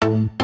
Boom.